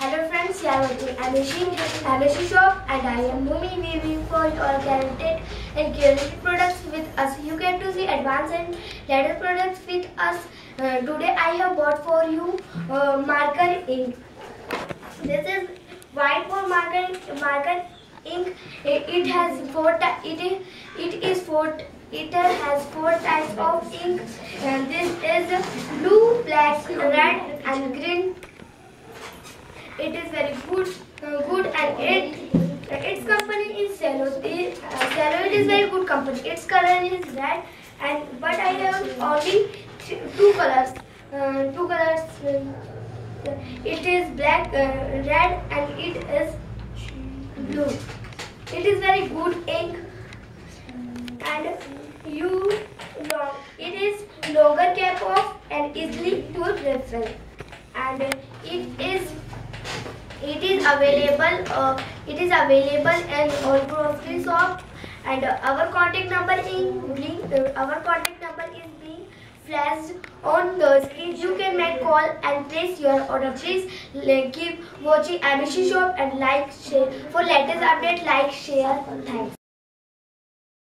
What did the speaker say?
Hello friends, are watching MEC, MEC shop and I am Bhumi reviewing for your guaranteed and curated products with us. You get to see advanced and latest products with us. Uh, today I have bought for you uh, marker ink. This is whiteboard marker marker ink. It, it has four it is it is four it has four types of ink. And this is blue, black, red and green it is very good, uh, good and it its company is Cello. It, uh, Cello very good company. Its color is red and but I have only two colors. Uh, two colors. Uh, it is black, uh, red, and it is blue. It is very good ink and you long. It is longer cap off and easily to refill and it is it is available. Uh, it is available in all grocery shop, and uh, our contact number is uh, our contact number is being flashed on the screen. You can make call and place your order. Please keep watching ABC Shop and like share for latest update. Like share. Thanks.